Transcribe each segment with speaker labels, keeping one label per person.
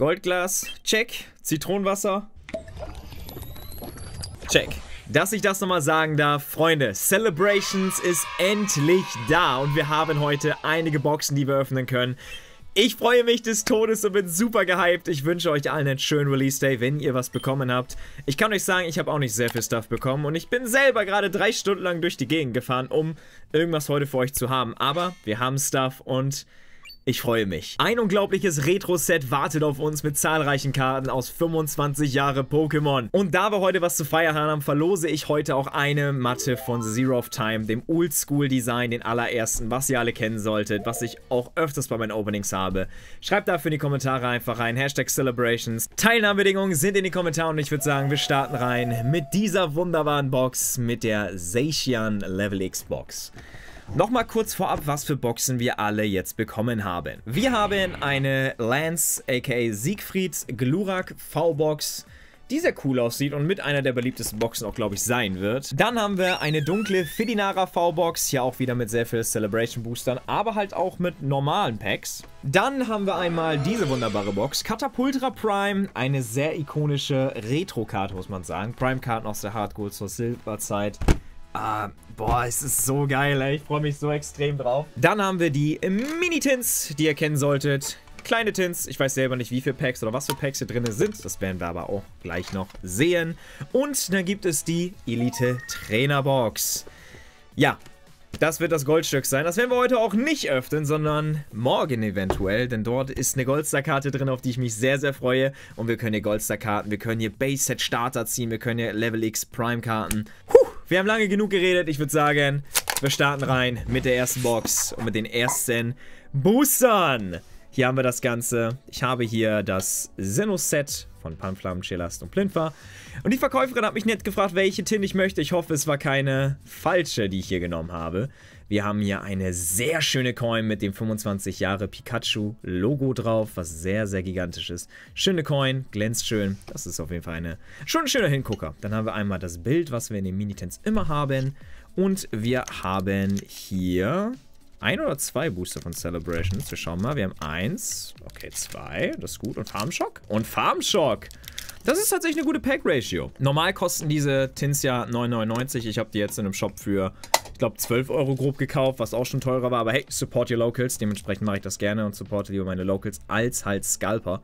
Speaker 1: Goldglas, check. Zitronenwasser, check. Dass ich das nochmal sagen darf, Freunde, Celebrations ist endlich da und wir haben heute einige Boxen, die wir öffnen können. Ich freue mich des Todes und bin super gehypt. Ich wünsche euch allen einen schönen Release Day, wenn ihr was bekommen habt. Ich kann euch sagen, ich habe auch nicht sehr viel Stuff bekommen und ich bin selber gerade drei Stunden lang durch die Gegend gefahren, um irgendwas heute für euch zu haben. Aber wir haben Stuff und ich freue mich. Ein unglaubliches Retro-Set wartet auf uns mit zahlreichen Karten aus 25 Jahre Pokémon. Und da wir heute was zu feiern haben, verlose ich heute auch eine Matte von Zero of Time, dem Oldschool-Design, den allerersten, was ihr alle kennen solltet, was ich auch öfters bei meinen Openings habe. Schreibt dafür in die Kommentare einfach rein, Hashtag Celebrations. Teilnahmebedingungen sind in den Kommentaren und ich würde sagen, wir starten rein mit dieser wunderbaren Box, mit der Seishian Level X Box. Nochmal kurz vorab, was für Boxen wir alle jetzt bekommen haben. Wir haben eine Lance aka Siegfrieds Glurak V-Box, die sehr cool aussieht und mit einer der beliebtesten Boxen auch, glaube ich, sein wird. Dann haben wir eine dunkle Fidinara V-Box, hier auch wieder mit sehr viel Celebration-Boostern, aber halt auch mit normalen Packs. Dann haben wir einmal diese wunderbare Box, Catapultra Prime, eine sehr ikonische Retro-Karte, muss man sagen. Prime-Karten aus der Hardgold zur Silberzeit. Ah, boah, es ist so geil, ey. Ich freue mich so extrem drauf. Dann haben wir die Mini-Tins, die ihr kennen solltet. Kleine Tins, ich weiß selber nicht, wie viele Packs oder was für Packs hier drin sind. Das werden wir aber auch gleich noch sehen. Und dann gibt es die Elite Trainer Box. Ja, das wird das Goldstück sein. Das werden wir heute auch nicht öffnen, sondern morgen eventuell. Denn dort ist eine Goldstar-Karte drin, auf die ich mich sehr, sehr freue. Und wir können hier Goldstar-Karten, wir können hier Base-Set-Starter ziehen, wir können hier Level X Prime-Karten. Puh, wir haben lange genug geredet. Ich würde sagen, wir starten rein mit der ersten Box und mit den ersten Boostern. Hier haben wir das Ganze. Ich habe hier das Sinnoh-Set von Panflam, Chelast und Plinfa. Und die Verkäuferin hat mich nett gefragt, welche Tin ich möchte. Ich hoffe, es war keine falsche, die ich hier genommen habe. Wir haben hier eine sehr schöne Coin mit dem 25 Jahre Pikachu Logo drauf, was sehr, sehr gigantisch ist. Schöne Coin, glänzt schön. Das ist auf jeden Fall eine, schon ein schöner Hingucker. Dann haben wir einmal das Bild, was wir in den Minitens immer haben. Und wir haben hier ein oder zwei Booster von Celebrations. Wir schauen mal. Wir haben eins. Okay, zwei. Das ist gut. Und Farmshock. Und Farmshock. Das ist tatsächlich eine gute Pack-Ratio. Normal kosten diese Tins ja 9,99. Ich habe die jetzt in einem Shop für, ich glaube, 12 Euro grob gekauft, was auch schon teurer war. Aber hey, support your Locals. Dementsprechend mache ich das gerne und supporte lieber meine Locals als halt Scalper.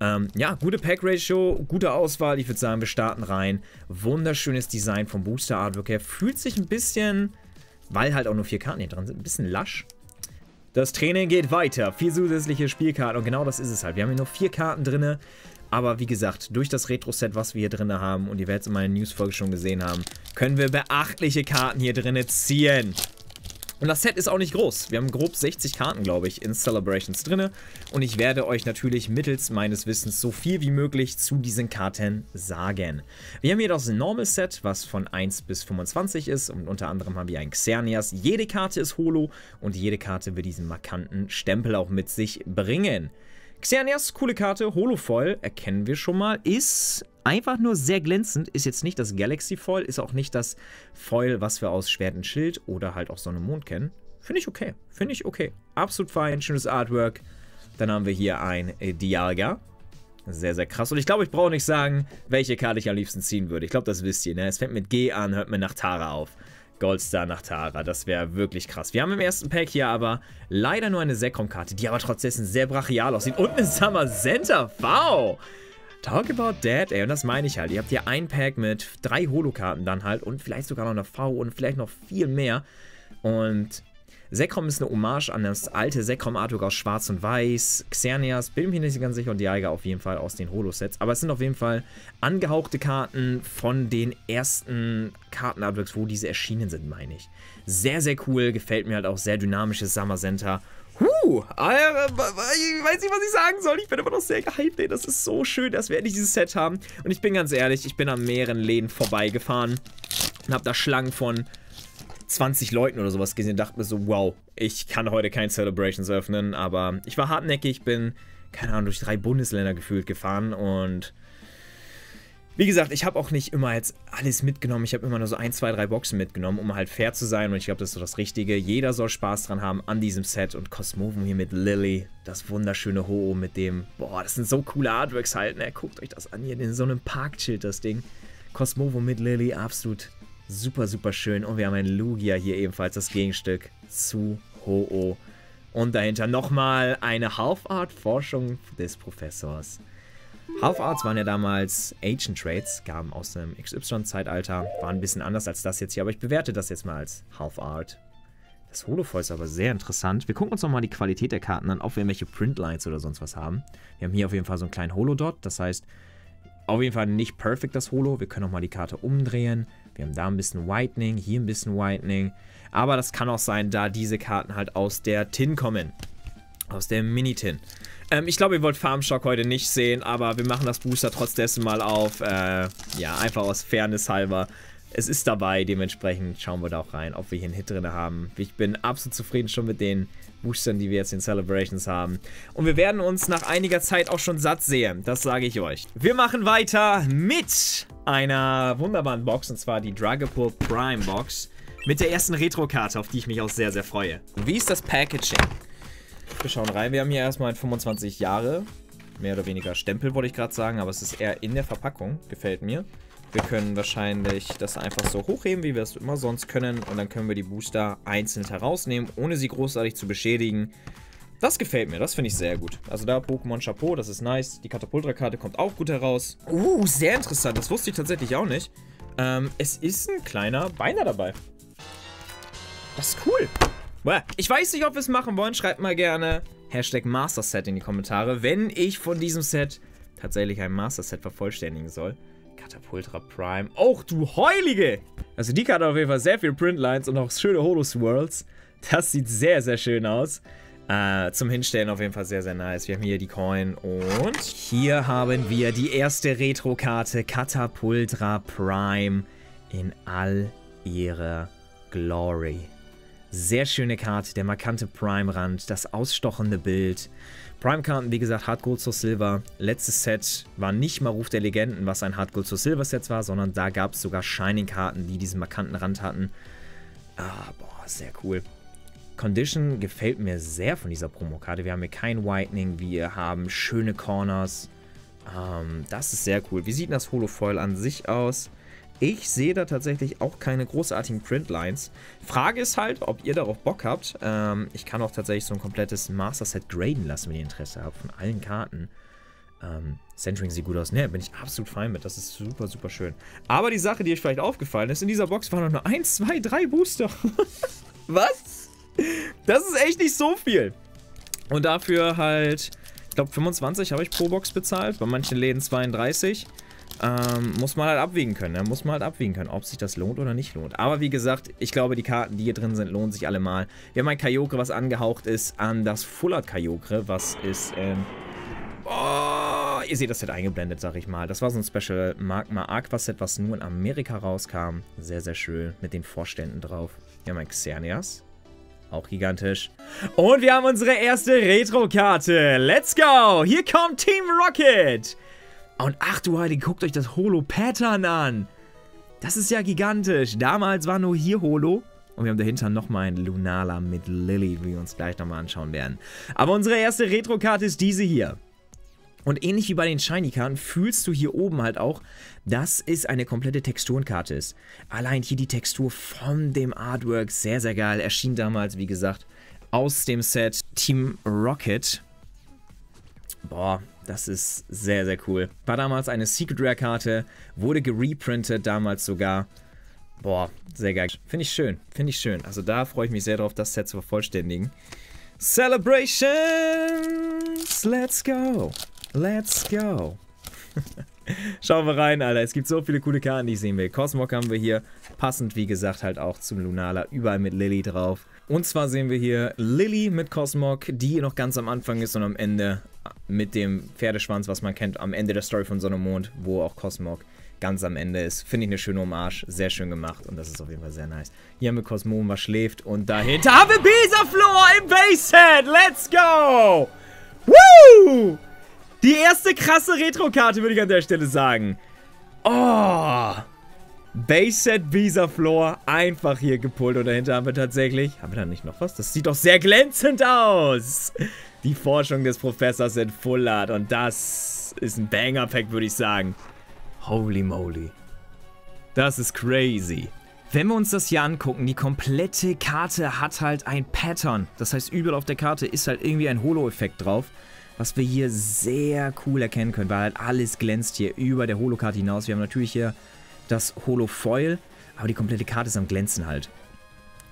Speaker 1: Ähm, ja, gute Pack-Ratio, gute Auswahl. Ich würde sagen, wir starten rein. Wunderschönes Design vom Booster-Artwork her. Fühlt sich ein bisschen weil halt auch nur vier Karten hier dran sind. Ein bisschen lasch. Das Training geht weiter. Vier zusätzliche Spielkarten. Und genau das ist es halt. Wir haben hier nur vier Karten drin. Aber wie gesagt, durch das Retro-Set, was wir hier drin haben, und ihr werdet es in meiner News-Folge schon gesehen haben, können wir beachtliche Karten hier drin ziehen. Und das Set ist auch nicht groß. Wir haben grob 60 Karten, glaube ich, in Celebrations drin. Und ich werde euch natürlich mittels meines Wissens so viel wie möglich zu diesen Karten sagen. Wir haben hier das Normal Set, was von 1 bis 25 ist. Und unter anderem haben wir ein Xerneas. Jede Karte ist Holo und jede Karte wird diesen markanten Stempel auch mit sich bringen. Xerneas, coole Karte, Holo-Foil, erkennen wir schon mal, ist einfach nur sehr glänzend. Ist jetzt nicht das Galaxy Foil, ist auch nicht das Foil, was wir aus Schwert und Schild oder halt auch Sonne und Mond kennen. Finde ich okay. Finde ich okay. Absolut fein, schönes Artwork. Dann haben wir hier ein Dialga. Sehr, sehr krass. Und ich glaube, ich brauche nicht sagen, welche Karte ich am liebsten ziehen würde. Ich glaube, das wisst ihr. Ne? Es fängt mit G an, hört mir nach Tara auf. Goldstar nach Tara. Das wäre wirklich krass. Wir haben im ersten Pack hier aber leider nur eine Sekrom-Karte, die aber trotzdem sehr brachial aussieht. Und eine Summer Center V. Talk about that, ey. Und das meine ich halt. Ihr habt hier ein Pack mit drei Holokarten dann halt und vielleicht sogar noch eine V und vielleicht noch viel mehr. Und Sekrom ist eine Hommage an das alte Sekrom-Artwork aus Schwarz und Weiß. Xerneas, bin mir nicht ganz sicher und Dialga auf jeden Fall aus den Holo-Sets. Aber es sind auf jeden Fall angehauchte Karten von den ersten Karten-Artworks, wo diese erschienen sind, meine ich. Sehr, sehr cool. Gefällt mir halt auch sehr dynamisches Summer Center. Huh, äh, ich weiß nicht, was ich sagen soll. Ich bin immer noch sehr gehypt, ey. Das ist so schön, dass wir endlich dieses Set haben. Und ich bin ganz ehrlich, ich bin an mehreren Läden vorbeigefahren und habe da Schlangen von 20 Leuten oder sowas gesehen und dachte mir so, wow, ich kann heute kein Celebrations öffnen. Aber ich war hartnäckig, bin, keine Ahnung, durch drei Bundesländer gefühlt gefahren und Wie gesagt, ich habe auch nicht immer jetzt alles mitgenommen. Ich habe immer nur so ein, zwei, drei Boxen mitgenommen, um halt fair zu sein. Und ich glaube, das ist so das Richtige. Jeder soll Spaß dran haben an diesem Set. Und Cosmovo hier mit Lily, das wunderschöne Ho mit dem, boah, das sind so coole Artworks halt, ne? Guckt euch das an hier, in so einem Parkschild, das Ding. Cosmovo mit Lily, absolut super, super schön. Und wir haben ein Lugia hier ebenfalls, das Gegenstück zu Ho-Oh. Und dahinter nochmal eine Half-Art-Forschung des Professors. Half-Arts waren ja damals Agent Trades, gaben aus dem XY-Zeitalter, waren ein bisschen anders als das jetzt hier, aber ich bewerte das jetzt mal als Half-Art. Das Holofoil ist aber sehr interessant. Wir gucken uns nochmal die Qualität der Karten an, ob wir irgendwelche Printlines oder sonst was haben. Wir haben hier auf jeden Fall so einen kleinen Holodot, das heißt, auf jeden Fall nicht perfekt das Holo. Wir können nochmal die Karte umdrehen. Wir haben da ein bisschen Whitening, hier ein bisschen Whitening. Aber das kann auch sein, da diese Karten halt aus der Tin kommen. Aus der Mini-Tin. Ähm, ich glaube, ihr wollt Farmshock heute nicht sehen, aber wir machen das Booster trotz dessen mal auf. Äh, ja, einfach aus Fairness halber. Es ist dabei, dementsprechend schauen wir da auch rein, ob wir hier einen Hit drin haben. Ich bin absolut zufrieden schon mit den Boostern, die wir jetzt in Celebrations haben. Und wir werden uns nach einiger Zeit auch schon satt sehen, das sage ich euch. Wir machen weiter mit einer wunderbaren Box, und zwar die Dragapult Prime Box. Mit der ersten Retro-Karte, auf die ich mich auch sehr, sehr freue. Wie ist das Packaging? Wir schauen rein. Wir haben hier erstmal 25 Jahre. Mehr oder weniger Stempel, wollte ich gerade sagen, aber es ist eher in der Verpackung. Gefällt mir. Wir können wahrscheinlich das einfach so hochheben, wie wir es immer sonst können. Und dann können wir die Booster einzeln herausnehmen, ohne sie großartig zu beschädigen. Das gefällt mir, das finde ich sehr gut. Also da Pokémon Chapeau, das ist nice. Die Katapultra-Karte kommt auch gut heraus. Uh, sehr interessant, das wusste ich tatsächlich auch nicht. Ähm, es ist ein kleiner Beiner dabei. Das ist cool. Ich weiß nicht, ob wir es machen wollen. Schreibt mal gerne Hashtag Master Set in die Kommentare, wenn ich von diesem Set tatsächlich ein Master Set vervollständigen soll. Katapultra Prime. Auch du Heulige! Also die Karte hat auf jeden Fall sehr viele Printlines und auch schöne Holo-Swirls. Das sieht sehr, sehr schön aus. Äh, zum Hinstellen auf jeden Fall sehr, sehr nice. Wir haben hier die Coin und hier haben wir die erste Retro-Karte Katapultra Prime in all ihrer Glory. Sehr schöne Karte, der markante Prime-Rand, das ausstochende Bild. Prime-Karten, wie gesagt, Hard Gold zur Silver. Letztes Set war nicht mal Ruf der Legenden, was ein Hard Gold zur Silver Set war, sondern da gab es sogar Shining-Karten, die diesen markanten Rand hatten. Ah, boah, sehr cool. Condition gefällt mir sehr von dieser Promokarte. Wir haben hier kein Whitening, wir haben schöne Corners. Ähm, das ist sehr cool. Wie sieht das Holofoil an sich aus? Ich sehe da tatsächlich auch keine großartigen Printlines. Frage ist halt, ob ihr darauf Bock habt. Ähm, ich kann auch tatsächlich so ein komplettes Master Set graden lassen, wenn ihr Interesse habt, von allen Karten. Ähm, Centering sieht gut aus. Ne, bin ich absolut fein mit. Das ist super, super schön. Aber die Sache, die euch vielleicht aufgefallen ist, in dieser Box waren noch nur 1, 2, 3 Booster. Was? Das ist echt nicht so viel. Und dafür halt, ich glaube 25 habe ich pro Box bezahlt. Bei manchen Läden 32. Ähm, muss man halt abwägen können. Ne? Muss man halt abwägen können, ob sich das lohnt oder nicht lohnt. Aber wie gesagt, ich glaube, die Karten, die hier drin sind, lohnen sich alle mal. Wir haben ein Kyogre, was angehaucht ist an das Full Art Kyogre, was ist, ähm, oh, ihr seht das Set eingeblendet, sag ich mal. Das war so ein Special Magma Aqua Set, was nur in Amerika rauskam. Sehr, sehr schön, mit den Vorständen drauf. Wir haben ein Xerneas. Auch gigantisch. Und wir haben unsere erste Retro-Karte. Let's go! Hier kommt Team Rocket! Und ach du Heilige, guckt euch das Holo-Pattern an. Das ist ja gigantisch. Damals war nur hier Holo. Und wir haben dahinter nochmal ein Lunala mit Lily, wie wir uns gleich nochmal anschauen werden. Aber unsere erste Retro-Karte ist diese hier. Und ähnlich wie bei den Shiny-Karten fühlst du hier oben halt auch, dass es eine komplette Texturenkarte ist. Allein hier die Textur von dem Artwork, sehr, sehr geil. Erschien damals, wie gesagt, aus dem Set Team Rocket. Boah, das ist sehr, sehr cool. War damals eine Secret Rare Karte, wurde gereprintet damals sogar. Boah, sehr geil. Finde ich schön, finde ich schön. Also da freue ich mich sehr drauf, das Set zu vervollständigen. Celebrations! Let's go! Let's go! Schauen wir rein, Alter. Es gibt so viele coole Karten, die ich sehen will. Cosmog haben wir hier. Passend, wie gesagt, halt auch zum Lunala. Überall mit Lily drauf. Und zwar sehen wir hier Lily mit Cosmog, die noch ganz am Anfang ist und am Ende mit dem Pferdeschwanz, was man kennt, am Ende der Story von Sonne und Mond, wo auch Cosmog ganz am Ende ist. Finde ich eine schöne Hommage, sehr schön gemacht und das ist auf jeden Fall sehr nice. Hier haben wir Cosmon, was schläft und dahinter haben wir Besaflor im Basehead. Let's go! Woo! Die erste krasse Retro-Karte, würde ich an der Stelle sagen. Oh! Base-Set Visa-Floor einfach hier gepult und dahinter haben wir tatsächlich... Haben wir da nicht noch was? Das sieht doch sehr glänzend aus! Die Forschung des Professors in Full Art und das ist ein Banger-Pack, würde ich sagen. Holy moly. Das ist crazy. Wenn wir uns das hier angucken, die komplette Karte hat halt ein Pattern. Das heißt, überall auf der Karte ist halt irgendwie ein Holo-Effekt drauf. Was wir hier sehr cool erkennen können, weil halt alles glänzt hier über der Holo-Karte hinaus. Wir haben natürlich hier das Holo-Foil, aber die komplette Karte ist am Glänzen halt.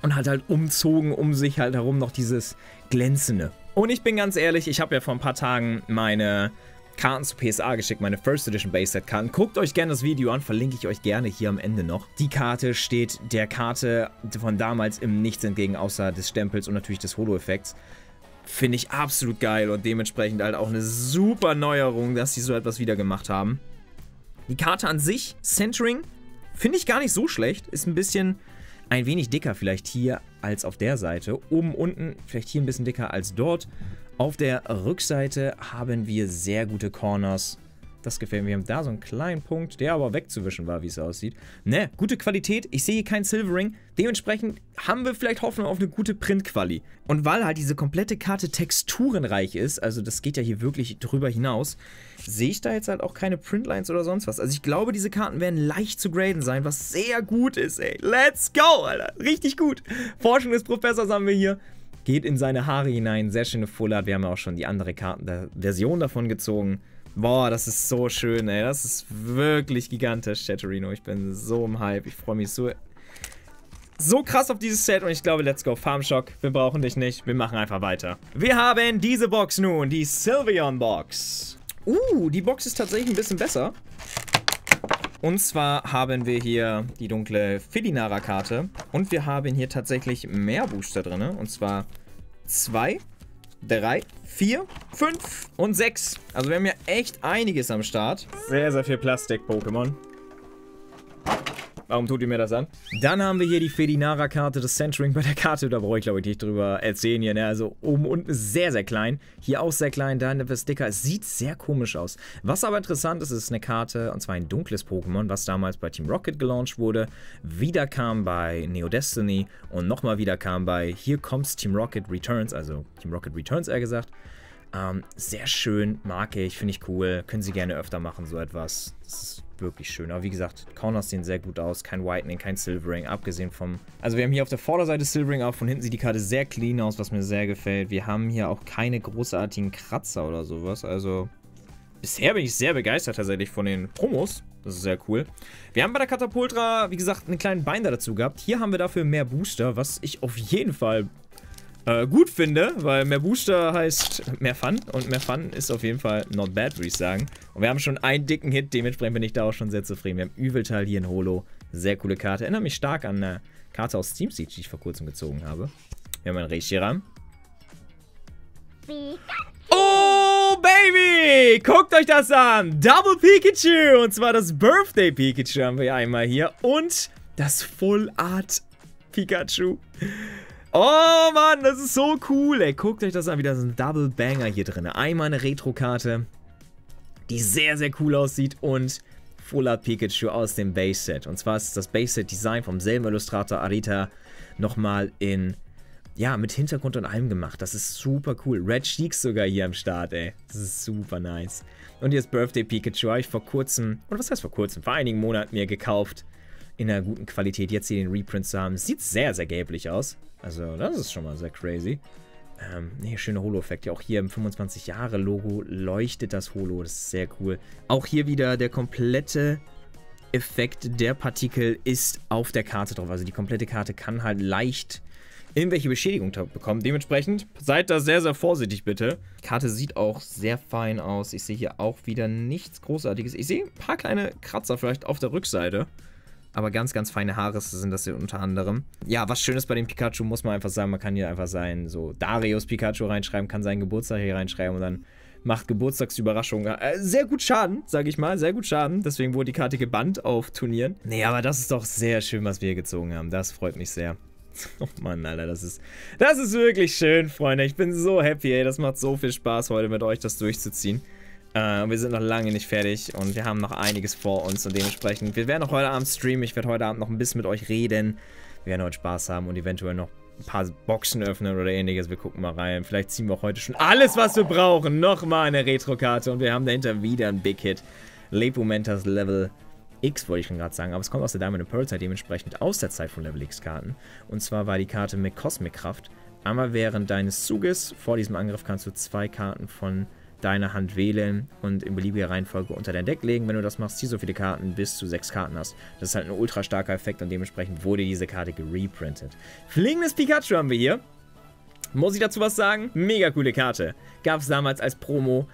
Speaker 1: Und hat halt umzogen um sich halt herum noch dieses Glänzende. Und ich bin ganz ehrlich, ich habe ja vor ein paar Tagen meine Karten zu PSA geschickt, meine First Edition Base Set Karten. Guckt euch gerne das Video an, verlinke ich euch gerne hier am Ende noch. Die Karte steht der Karte von damals im Nichts entgegen, außer des Stempels und natürlich des Holo-Effekts. Finde ich absolut geil und dementsprechend halt auch eine super Neuerung, dass sie so etwas wieder gemacht haben. Die Karte an sich, Centering, finde ich gar nicht so schlecht. Ist ein bisschen, ein wenig dicker vielleicht hier als auf der Seite. Oben, unten, vielleicht hier ein bisschen dicker als dort. Auf der Rückseite haben wir sehr gute Corners. Das gefällt mir. Wir haben da so einen kleinen Punkt, der aber wegzuwischen war, wie es aussieht. Ne, gute Qualität. Ich sehe hier kein Silvering. Dementsprechend haben wir vielleicht Hoffnung auf eine gute Printquali. Und weil halt diese komplette Karte texturenreich ist, also das geht ja hier wirklich drüber hinaus, sehe ich da jetzt halt auch keine Printlines oder sonst was. Also ich glaube, diese Karten werden leicht zu graden sein, was sehr gut ist, ey. Let's go, Alter. Richtig gut. Forschung des Professors haben wir hier geht in seine Haare hinein. Sehr schöne Full Art. Wir haben ja auch schon die andere Karten Version davon gezogen. Boah, das ist so schön, ey. Das ist wirklich gigantisch, Chatterino. Ich bin so im Hype. Ich freue mich so, so krass auf dieses Set und ich glaube, let's go. Farmshock, wir brauchen dich nicht. Wir machen einfach weiter. Wir haben diese Box nun, die Sylveon Box. Uh, die Box ist tatsächlich ein bisschen besser. Und zwar haben wir hier die dunkle Filinara-Karte. Und wir haben hier tatsächlich mehr Booster drin. Und zwar zwei, drei, vier, fünf und sechs. Also wir haben ja echt einiges am Start. Sehr, sehr viel Plastik-Pokémon. Warum tut ihr mir das an? Dann haben wir hier die Fedinara-Karte, das Centering bei der Karte. Da brauche ich, glaube ich, nicht drüber erzählen hier. Ne? Also oben unten ist sehr, sehr klein. Hier auch sehr klein, da etwas dicker. Es sieht sehr komisch aus. Was aber interessant ist, ist eine Karte, und zwar ein dunkles Pokémon, was damals bei Team Rocket gelauncht wurde, wieder kam bei Neo Destiny und nochmal wieder kam bei Hier kommt's Team Rocket Returns, also Team Rocket Returns eher gesagt. Ähm, sehr schön, mag ich, finde ich cool. Können Sie gerne öfter machen, so etwas. Das ist wirklich schön. Aber wie gesagt, Corners sehen sehr gut aus. Kein Whitening, kein Silvering, abgesehen vom... Also wir haben hier auf der Vorderseite Silvering, aber von hinten sieht die Karte sehr clean aus, was mir sehr gefällt. Wir haben hier auch keine großartigen Kratzer oder sowas. Also bisher bin ich sehr begeistert tatsächlich von den Promos. Das ist sehr cool. Wir haben bei der Katapultra, wie gesagt, einen kleinen Binder dazu gehabt. Hier haben wir dafür mehr Booster, was ich auf jeden Fall äh, gut finde, weil mehr Booster heißt mehr Fun und mehr Fun ist auf jeden Fall not bad, würde ich sagen. Und wir haben schon einen dicken Hit, dementsprechend bin ich da auch schon sehr zufrieden. Wir haben Übelteil hier in Holo, sehr coole Karte. Erinnert mich stark an eine Karte aus Steam Siege, die ich vor kurzem gezogen habe. Wir haben einen Reshiram. Oh, Baby! Guckt euch das an! Double Pikachu! Und zwar das Birthday Pikachu haben wir einmal hier. Und das Full Art Pikachu. Oh Mann, das ist so cool, ey. Guckt euch das an, wieder so ein Double Banger hier drin. Einmal eine Retro-Karte, die sehr, sehr cool aussieht und Art Pikachu aus dem Base-Set. Und zwar ist das Base-Set-Design vom selben Illustrator Arita nochmal in, ja, mit Hintergrund und allem gemacht. Das ist super cool. Red Cheeks sogar hier am Start, ey. Das ist super nice. Und hier ist Birthday Pikachu, habe ich vor kurzem, oder was heißt vor kurzem, vor einigen Monaten mir gekauft. In einer guten Qualität, jetzt hier den Reprint zu haben. Sieht sehr, sehr gelblich aus. Also, das ist schon mal sehr crazy. Ähm, nee, schöner Holo-Effekt. Ja, auch hier im 25-Jahre-Logo leuchtet das Holo. Das ist sehr cool. Auch hier wieder der komplette Effekt der Partikel ist auf der Karte drauf. Also die komplette Karte kann halt leicht irgendwelche Beschädigung bekommen. Dementsprechend seid da sehr, sehr vorsichtig bitte. Die Karte sieht auch sehr fein aus. Ich sehe hier auch wieder nichts Großartiges. Ich sehe ein paar kleine Kratzer vielleicht auf der Rückseite. Aber ganz, ganz feine Haare sind das hier unter anderem. Ja, was schön ist bei dem Pikachu, muss man einfach sagen, man kann hier einfach sein, so Darius Pikachu reinschreiben, kann seinen Geburtstag hier reinschreiben und dann macht Geburtstagsüberraschung. Äh, sehr gut Schaden, sage ich mal, sehr gut Schaden. Deswegen wurde die Karte gebannt auf Turnieren. Nee, aber das ist doch sehr schön, was wir hier gezogen haben. Das freut mich sehr. Oh Mann, Alter, das ist, das ist wirklich schön, Freunde. Ich bin so happy, ey. Das macht so viel Spaß heute mit euch, das durchzuziehen. Äh, wir sind noch lange nicht fertig und wir haben noch einiges vor uns und dementsprechend, wir werden auch heute Abend streamen. Ich werde heute Abend noch ein bisschen mit euch reden. Wir werden heute Spaß haben und eventuell noch ein paar Boxen öffnen oder ähnliches. Wir gucken mal rein. Vielleicht ziehen wir auch heute schon alles, was wir brauchen. Nochmal eine Retro-Karte und wir haben dahinter wieder einen Big Hit. Lepomentas Level X wollte ich schon gerade sagen, aber es kommt aus der Diamond Pearl Zeit, dementsprechend aus der Zeit von Level X Karten. Und zwar war die Karte mit Cosmic Kraft. Einmal während deines Zuges, vor diesem Angriff kannst du zwei Karten von deiner Hand wählen und in beliebiger Reihenfolge unter dein Deck legen. Wenn du das machst, zieh so viele Karten, bis du sechs Karten hast. Das ist halt ein ultra starker Effekt und dementsprechend wurde diese Karte gereprintet. Fliegendes Pikachu haben wir hier. Muss ich dazu was sagen? Mega coole Karte. Gab es damals als Promo.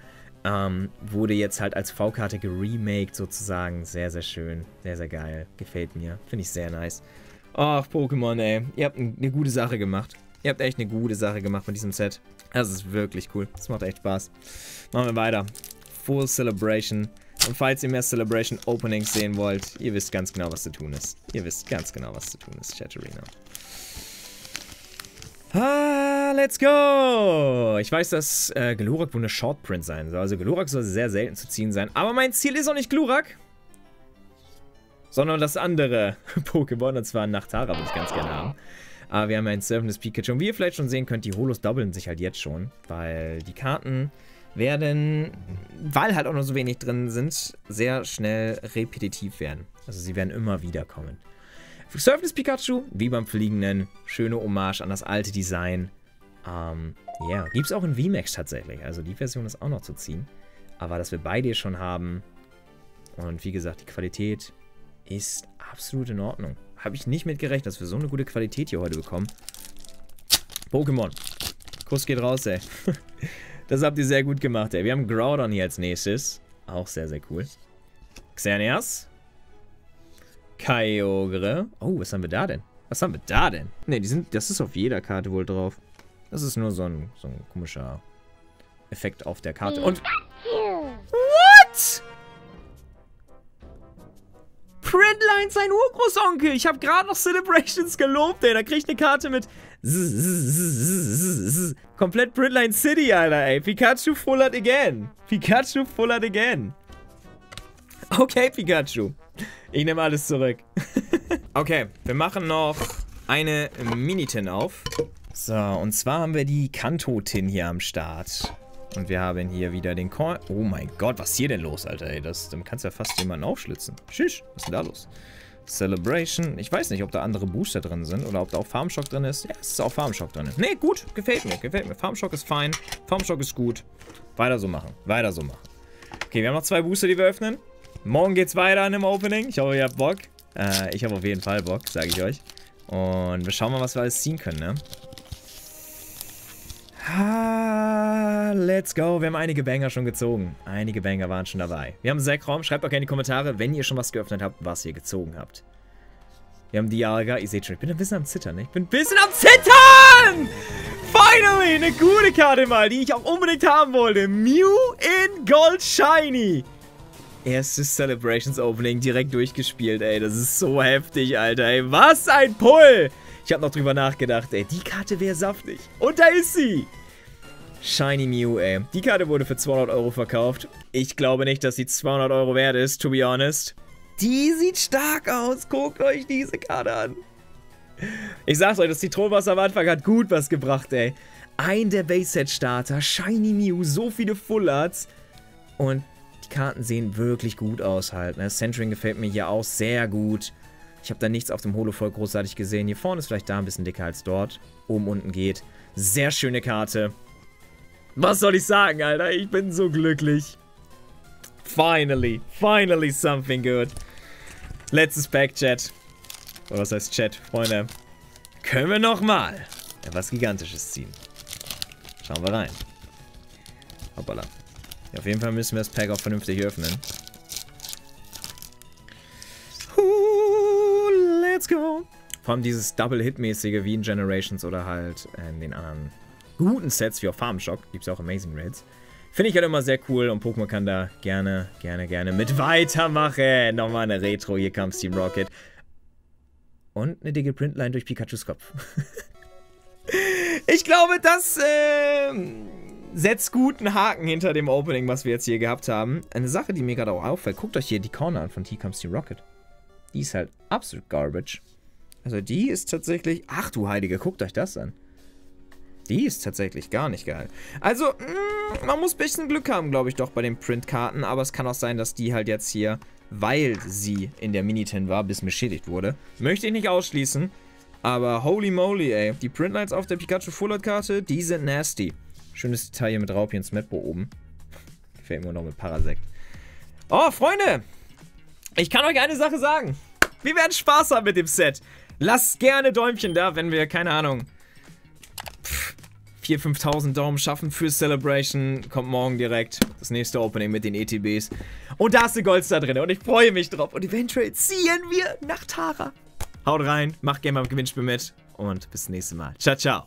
Speaker 1: Ähm, wurde jetzt halt als V-Karte geremaked sozusagen. Sehr, sehr schön. Sehr, sehr geil. Gefällt mir. Finde ich sehr nice. Ach, Pokémon, ey. Ihr habt eine gute Sache gemacht. Ihr habt echt eine gute Sache gemacht mit diesem Set. Das ist wirklich cool. Das macht echt Spaß. Machen wir weiter. Full Celebration. Und falls ihr mehr Celebration Openings sehen wollt, ihr wisst ganz genau, was zu tun ist. Ihr wisst ganz genau, was zu tun ist, Chatterino. Ah, let's go! Ich weiß, dass äh, Glurak wohl eine Shortprint sein soll. Also Glurak soll sehr selten zu ziehen sein. Aber mein Ziel ist auch nicht Glurak. Sondern das andere Pokémon, und zwar Nachtara, würde ich ganz gerne haben. Aber wir haben ein surfendes Pikachu. Und wie ihr vielleicht schon sehen könnt, die Holos doublen sich halt jetzt schon. Weil die Karten werden, weil halt auch noch so wenig drin sind, sehr schnell repetitiv werden. Also sie werden immer wieder kommen. Surfendes Pikachu, wie beim Fliegenden, schöne Hommage an das alte Design. Ähm, ja, yeah. gibt es auch in VMAX tatsächlich. Also die Version ist auch noch zu ziehen. Aber dass wir beide schon haben. Und wie gesagt, die Qualität ist absolut in Ordnung. Habe ich nicht mit gerechnet, dass wir so eine gute Qualität hier heute bekommen. Pokémon. Kuss geht raus, ey. das habt ihr sehr gut gemacht, ey. Wir haben Groudon hier als nächstes. Auch sehr, sehr cool. Xerneas. Kyogre. Oh, was haben wir da denn? Was haben wir da denn? Ne, die sind, das ist auf jeder Karte wohl drauf. Das ist nur so ein, so ein komischer Effekt auf der Karte. Und... Printline sein Urgroßonkel. Ich habe gerade noch Celebrations gelobt, ey. Da krieg ich eine Karte mit... Komplett Printline City, Alter, ey. Pikachu fullert again. Pikachu fullert again. Okay, Pikachu. Ich nehme alles zurück. okay, wir machen noch eine Mini-Tin auf. So, und zwar haben wir die Kanto-Tin hier am Start. Und wir haben hier wieder den Coin. Oh mein Gott, was ist hier denn los, Alter? Ey, das, dann kannst du ja fast jemanden aufschlitzen. Schisch, was ist denn da los? Celebration. Ich weiß nicht, ob da andere Booster drin sind oder ob da auch Farmshock drin ist. Ja, es ist auch Farmshock drin. Ne, gut. Gefällt mir, gefällt mir. Farmshock ist fein. Farmshock ist gut. Weiter so machen. Weiter so machen. Okay, wir haben noch zwei Booster, die wir öffnen. Morgen geht's weiter an dem Opening. Ich hoffe, ihr habt Bock. Äh, ich habe auf jeden Fall Bock, sage ich euch. Und wir schauen mal, was wir alles ziehen können, ne? Ah, let's go. Wir haben einige Banger schon gezogen. Einige Banger waren schon dabei. Wir haben Säckraum. Schreibt auch gerne in die Kommentare, wenn ihr schon was geöffnet habt, was ihr gezogen habt. Wir haben Dialga. Ihr seht schon, ich bin ein bisschen am Zittern, ne? Ich bin ein bisschen am Zittern! Finally! Eine gute Karte mal, die ich auch unbedingt haben wollte. Mew in Gold Shiny erstes Celebrations Opening direkt durchgespielt, ey. Das ist so heftig, Alter, ey. Was ein Pull! Ich habe noch drüber nachgedacht, ey. Die Karte wäre saftig. Und da ist sie! Shiny Mew, ey. Die Karte wurde für 200 Euro verkauft. Ich glaube nicht, dass sie 200 Euro wert ist, to be honest. Die sieht stark aus. Guckt euch diese Karte an. Ich sag's euch, das Zitronenwasser am Anfang hat gut was gebracht, ey. Ein der Base-Set-Starter, Shiny Mew, so viele Full Arts. Und die Karten sehen wirklich gut aus halt. Ne? Centering gefällt mir hier auch sehr gut. Ich habe da nichts auf dem Holo voll großartig gesehen. Hier vorne ist vielleicht da ein bisschen dicker als dort. Oben, unten geht. Sehr schöne Karte. Was soll ich sagen, Alter? Ich bin so glücklich. Finally. Finally something good. Letztes Pack, Chat. Oder was heißt Chat, Freunde? Können wir nochmal etwas Gigantisches ziehen. Schauen wir rein. Hoppala. Ja, auf jeden Fall müssen wir das Pack auch vernünftig öffnen. Let's go. Vor allem dieses Double-Hit-mäßige wie in Generations oder halt in den anderen guten Sets wie auf Farm Shock. Gibt es auch Amazing Raids. Finde ich halt immer sehr cool und Pokémon kann da gerne, gerne, gerne mit weitermachen. Nochmal eine Retro, hier kam Steam Rocket. Und eine dicke Printline durch Pikachus Kopf. ich glaube, das, äh, setzt gut einen Haken hinter dem Opening, was wir jetzt hier gehabt haben. Eine Sache, die mir gerade auch auffällt, guckt euch hier die Corner an von T Comes Team Rocket. Die ist halt absolut garbage. Also die ist tatsächlich... Ach du Heilige, guckt euch das an. Die ist tatsächlich gar nicht geil. Also, mh, mm, man muss ein bisschen Glück haben, glaube ich, doch bei den Printkarten. Aber es kann auch sein, dass die halt jetzt hier, weil sie in der Mini-10 war, bis beschädigt wurde. Möchte ich nicht ausschließen. Aber holy moly, ey. Die Printlines auf der Pikachu Full Art Karte, die sind nasty. Schönes Detail hier mit Raupiens Metbo oben. Gefällt mir noch mit Parasekt. Oh, Freunde! Ich kann euch eine Sache sagen. Wir werden Spaß haben mit dem Set. Lasst gerne Däumchen da, wenn wir, keine Ahnung, 4.000, 5.000 Daumen schaffen für Celebration. Kommt morgen direkt das nächste Opening mit den ETBs. Und da ist eine Goldstar drin und ich freue mich drauf. Und eventuell ziehen wir nach Tara. Haut rein, macht gerne mal im Gewinnspiel mit und bis zum nächsten Mal. Ciao, ciao.